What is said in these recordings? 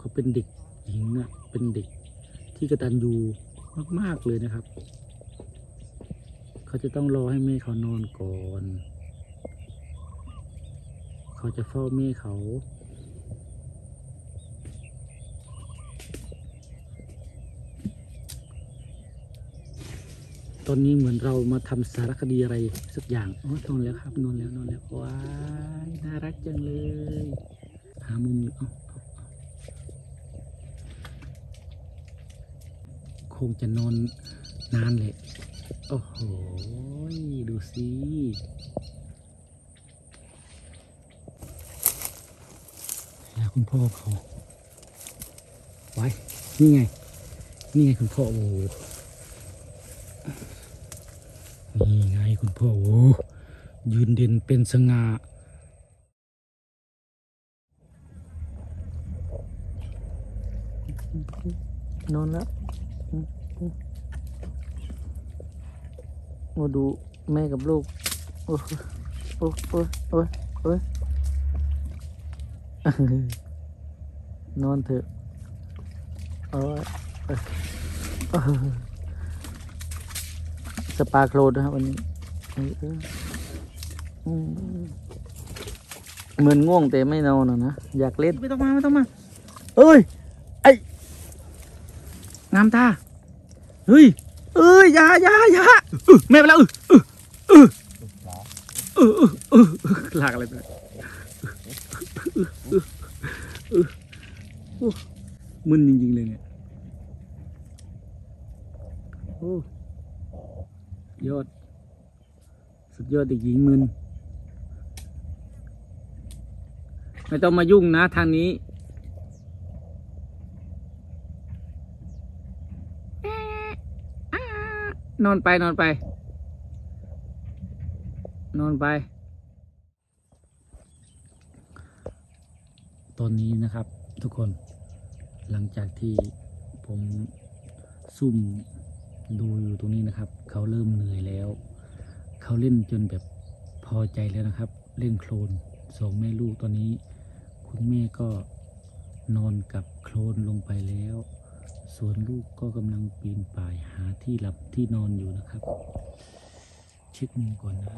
เขาเป็นเด็กหญิงอะเป็นเด็กที่กระตันยูมาก ๆ เลยนะครับ เขาจะต้องรอให้แม่เขานอนก่อน เขาจะเฝ้าแม่เขาตอนนี้เหมือนเรามาทำสารคดีอะไรสักอย่างโอ้นอนแล้วครับนอนแล้วนอนแล้วว้ายน่ารักจังเลย หามุมอยู่เอ้าเอาเอา คงจะนอนนานเลยโอ้โห ดูสิแล้วคุณพ่อเขาไว้ นี่ไง นี่ไงคุณพ่อโอ้นี่ไงคุณพ่อโอ้ยืนเด่นเป็นสง่านอนแล้ว มาดูแม่กับลูก โอ้โอ้โอ้โอ้โอ้นอนเถอะโอ้ยเออสปาโคลดนะครับวันนี้เหมือนง่วงแต่ไม่นอนนะ อยากเล่น ไม่ต้องมาไม่ต้องมา เอ้ย ไอ้งามตา เฮ้ย เอ้ยอยาอยาอยาอึแม่ไปแล้วอึอึอึอึอึอึลากอะไรไปอึอึอึโอ้มึนจริงๆเลยเนี่ยโอ้ยอด สุดยอดเด็กหญิงมึนไม่ต้องมายุ่งนะทางนี้ นอนไปนอนไป นอนไป ตอนนี้นะครับทุกคนหลังจากที่ผมซุ่มดูอยู่ตรงนี้นะครับ เขาเริ่มเหนื่อยแล้ว เขาเล่นจนแบบพอใจแล้วนะครับ เล่นโคลนสองแม่ลูกตอนนี้ คุณแม่ก็นอนกับโคลนลงไปแล้ว ส่วนลูกก็กำลังปีนป่ายหาที่หลับที่นอนอยู่นะครับ เช็คมุมก่อนนะ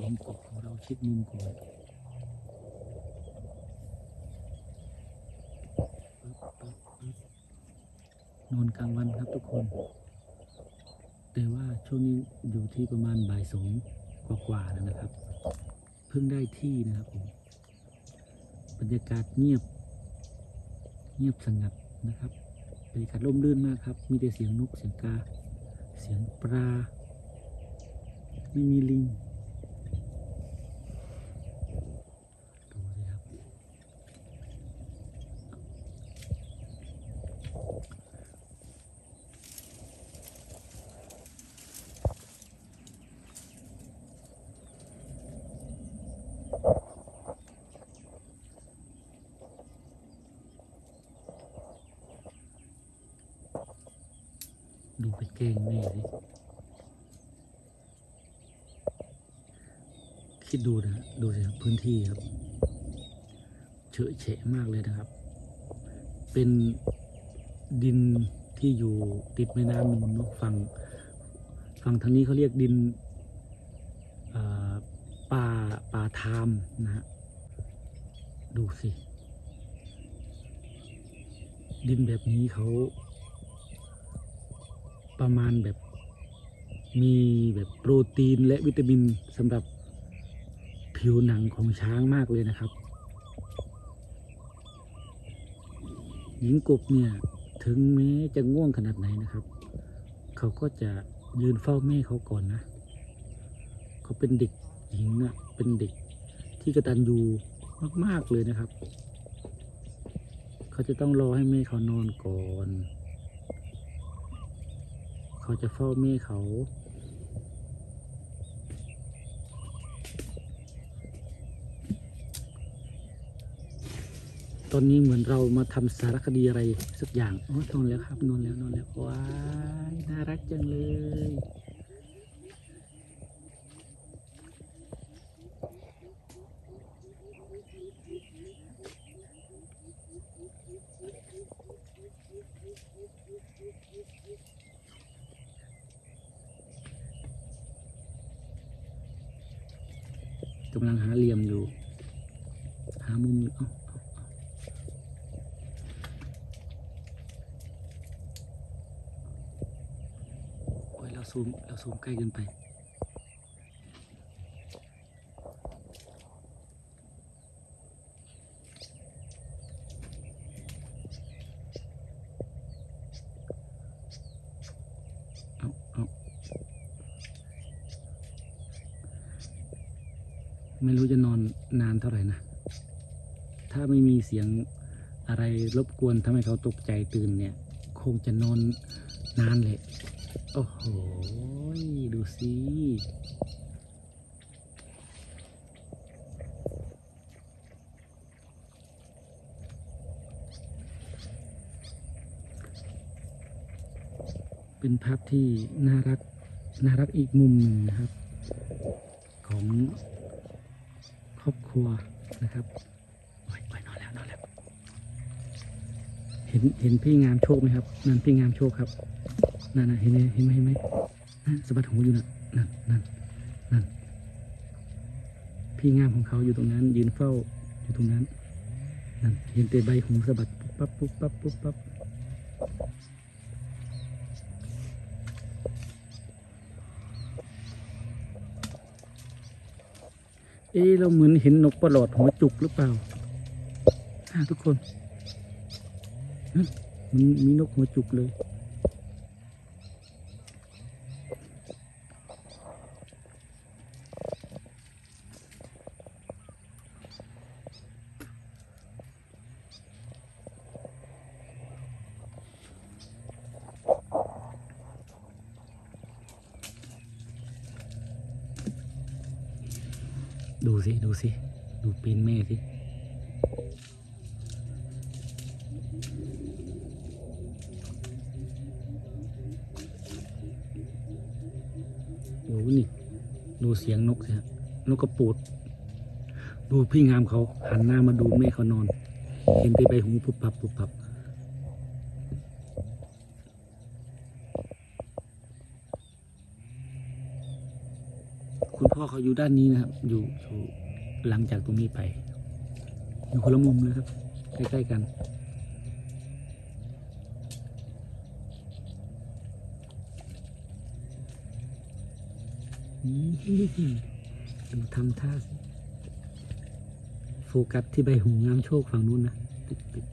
ยิงกบของเราเช็คมุมก่อนนอนกลางวันครับทุกคน แต่ว่าช่วงนี้อยู่ที่ประมาณบ่ายสองกว่าๆนะครับ เพิ่งได้ที่นะครับผม บรรยากาศเงียบ เงียบสงัดนะครับ บรรยากาศร่มรื่นมากครับ มีแต่เสียงนกเสียงกา เสียงปลา ไม่มีลิง ดูสิครับ ดูไปแก ล้งแม่สิคิดดูนะดูสิครับพื้นที่ครับเฉอะเฉะมากเลยนะครับ เป็นดินที่อยู่ติดแม่น้ำมูลเนาะฝั่งฝั่งทางนี้เขาเรียกดินป่าป่าทามนะฮะดูสิ ดินแบบนี้เขา ประมาณแบบมีแบบโปรตีนและวิตามินสำหรับผิวหนังของช้างมากเลยนะครับ หญิงกบเนี่ยถึงแม้จะง่วงขนาดไหนนะครับ เขาก็จะยืนเฝ้าแม่เขาก่อนนะ เขาเป็นเด็กหญิงอะเป็นเด็กที่กระตันยูมาก ๆ เลยนะครับ เขาจะต้องรอให้แม่เขานอนก่อน เขาจะเฝ้าแม่เขา ตอนนี้เหมือนเรามาทำสารคดีอะไรสักอย่าง โอ้นอนแล้วครับนอนแล้วนอนแล้วว้ายน่ารักจังเลย ลังหาเหลี่ยมอยู่ หามุมอยู่เอาโอ้ยเราซูมเราซูมใกล้เกินไปไม่รู้จะนอนนานเท่าไหร่นะ มีเสียงอะไรรบกวนทำให้เขาตกใจตื่นเนี่ย คงจะนอนนานเลยโอ้โห ดูสิเป็นภาพที่น่ารัก น่ารักอีกมุมหนึ่งนะครับ ของครอบครัวนะครับโอ้ยโอ้ยนอนแล้วนอนแล้ว เห็นเห็นพี่งามโชคไหมครับนั่นพี่งามโชคครับนั่นนะเห็นไหมเห็นไหมเห็นไหมนั่นสะบัดหูอยู่นะนั่นนั่นนั่นพี่งามของเขาอยู่ตรงนั้น ยืนเฝ้าอยู่ตรงนั้นนั่นเห็นแต่ใบหูสะบัดปุ๊บปั๊บปุ๊บปั๊บปุ๊บปั๊บเอ๊ะเราเหมือนเห็นนกประหลอดหัวจุกหรือเปล่าทุกคน มันมีนกหัวจุกเลยดูสิ ดูสิ ดูปีนแม่สิ อ้โหนี่ ดูเสียงนกสิฮะนกกระปูด ดูพี่งามเขาหันหน้ามาดูแม่เขานอน เห็นแต่ใบหูปุบปับปุบปับคุณพ่อเขาอยู่ด้านนี้นะครับ อยู่อยู่หลังจากตรงนี้ไป อยู่คนละมุมเลยครับ ใกล้ๆกัน ดูทำท่าสิ โฟกัสที่ใบหูงามโชคฝั่งนู้นนะ ตึกตึก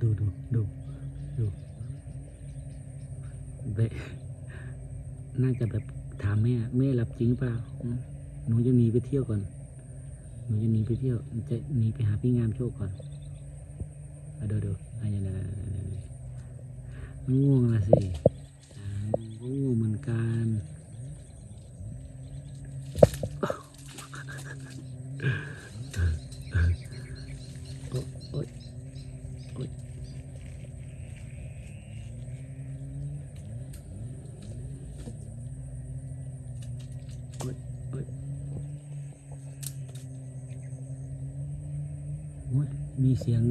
ดูดูดูดูเบะน่าจะแบบถามแม่แม่หลับจริงเปล่าหนูจะหนีไปเที่ยวก่อนหนูจะหนีไปเที่ยว จะหนีไปหาพี่งามโชคก่อนเอาดูดูอะไรอย่างนั้นง่วงละสิง่วงเหมือนกันโอ๊ยโอ๊ยโอ๊ยโอ๊ยโอ๊ยโอ๊ยมี เสียง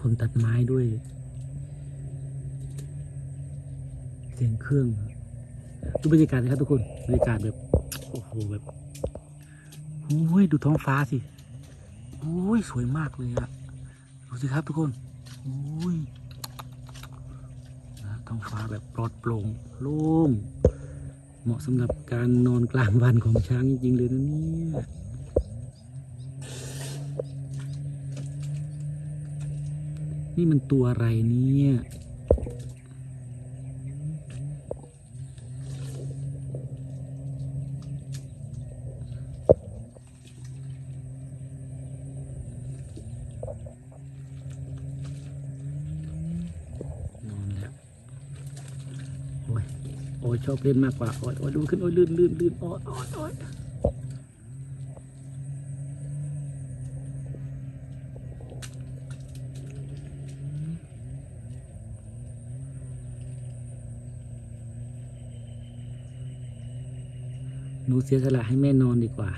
คนตัดไม้ด้วย เสียงเครื่องดูบรรยากาศนะครับทุกคนบรรยากาศแบบโอ้โหแบบโอ้ยดูท้องฟ้าสิโอ้ยสวยมากเลยอะดูสิครับทุกคนโอ้ยนะท้องฟ้าแบบปลอดโปร่งโล่งเหมาะสำหรับการนอนกลางวันของช้างจริงๆเลยนะเนี่ย นี่มันตัวอะไรเนี่ย นอนแล้ว โอ้ย โอ้ยชอบเล่นมากกว่า โอ้ยโอ้ยดูขึ้น โอ้ยลื่นลื่นลื่นโอ้ยโอ้ยโอ้ย เสียสละให้แม่นอนดีกว่า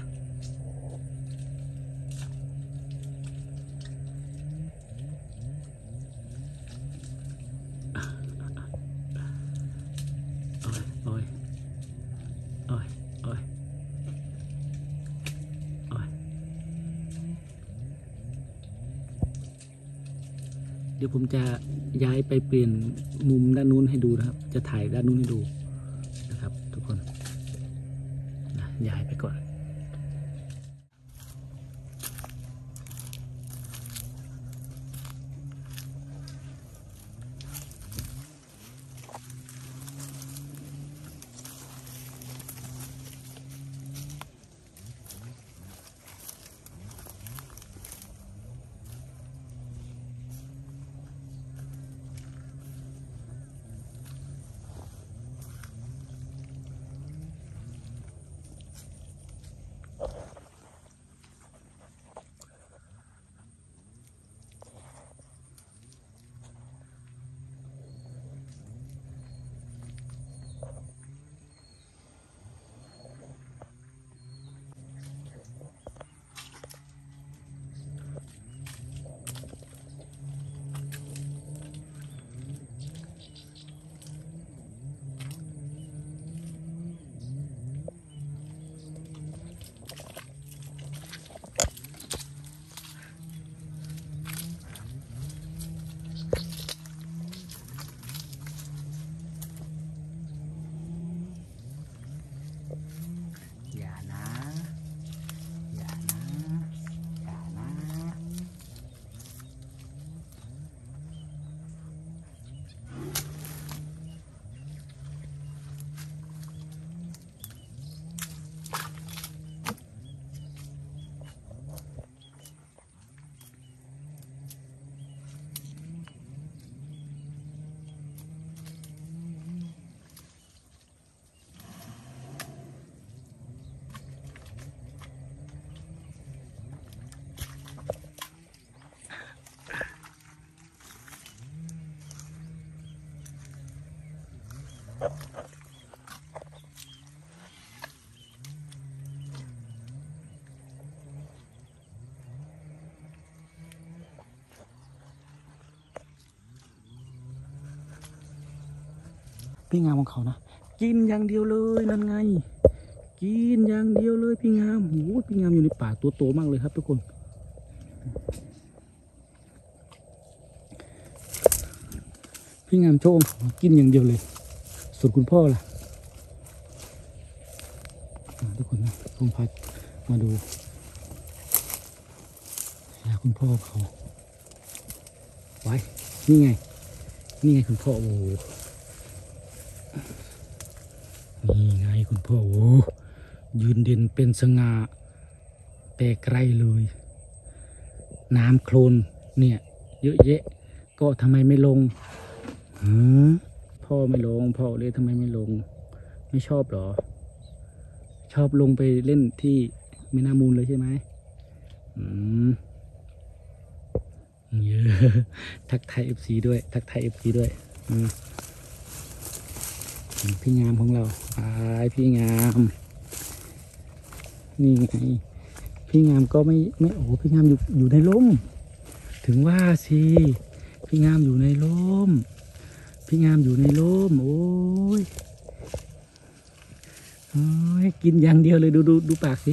โอ้ยโอ้ยโอ้ยโอ้ยโอ้ยเดี๋ยวผมจะย้ายไปเปลี่ยนมุมด้านนู้นให้ดูนะครับ จะถ่ายด้านนู้นให้ดู Mm-hmm. พี่งามของเขานะกินอย่างเดียวเลยนั่นไง กินอย่างเดียวเลยพี่งามโอ้พี่งามอยู่ในป่าตัวโตมากเลยครับทุกคนพี่งามโชว์ของกินอย่างเดียวเลยส่วนคุณพ่อล่ะทุกคนนะผมพามาดูคุณพ่อเขาไว้นี่ไง นี่ไงคุณพ่อโอ้ นี่ไงคุณพ่อโอ้ยืนเด่นเป็นสง่าแต่ไกลเลย น้ำโคลนเนี่ย เยอะแยะ ก็ทำไมไม่ลงพ่อไม่ลง พ่อเลยทำไมไม่ลง ไม่ชอบหรอ ชอบลงไปเล่นที่แม่น้ำมูลเลยใช่ไหมอืมเยอะทักทาย FC ด้วย ทักทาย FC ด้วย อืม พี่งามของเราไปพี่งาม นี่ไงพี่งามก็ไม่ไม่โอ้พี่งามอยู่อยู่ในร่ม ถึงว่าสิพี่งามอยู่ในร่ม พี่งามอยู่ในร่ม โอ้ยโอ้ยกินอย่างเดียวเลยดูดูดูปากสิ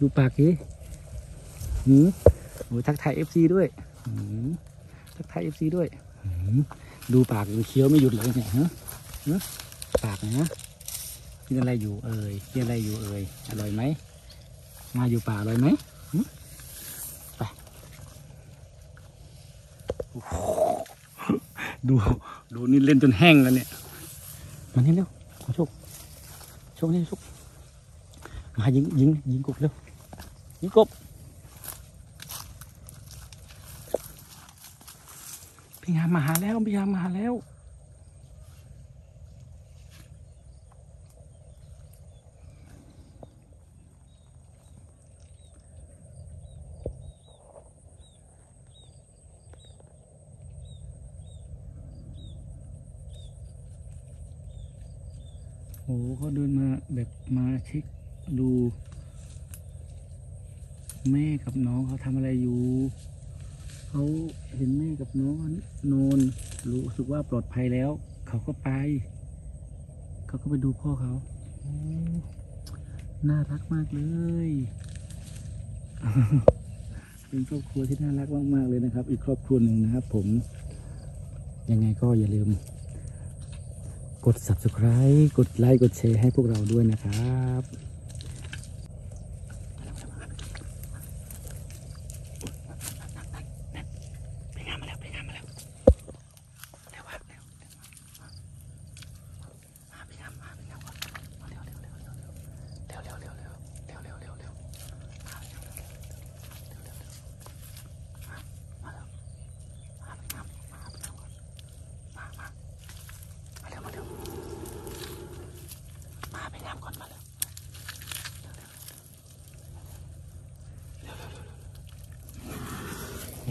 ดูปากสิหืมโอ้ยทักทาย FC ด้วยหืมทักทาย FC ด้วยหืมดูปากดูเคี้ยวไม่หยุดเลยเนี่ยฮะฮะ ปากนะกินอะไรอยู่เอ่ยกินอะไรอยู่เอ่ยอร่อยไหมมาอยู่ป่าอร่อยไหมไปดูดูนี่เล่นจนแห้งแล้วเนี่ยมานี่เร็วขอโชคโชคนี่โชคมายิงยิงยิงกบเร็วยิงกบพี่งามมาหาแล้วพี่งามมาหาแล้ว โอ้เขาเดินมาแบบมาเช็คดู แม่กับน้องเขาทำอะไรอยู่เขาเห็นแม่กับน้องนอนรู้สึกว่าปลอดภัยแล้ว เขาก็ไป เขาก็ไปดูพ่อเขาโอ้น่ารักมากเลยเป็นครอบครัวที่น่ารักมากๆเลยนะครับ อีกครอบครัวหนึ่งนะครับ ผม ยังไงก็อย่าลืม กด subscribe กดไลค์กดแชร์ให้พวกเราด้วยนะครับ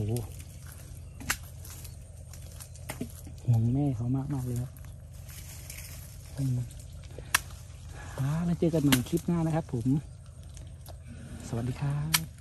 ห่วงแม่เขามากมากเลยครับมอ่าแล้วเจอกันใหม่คลิปหน้านะครับผม สวัสดีครับ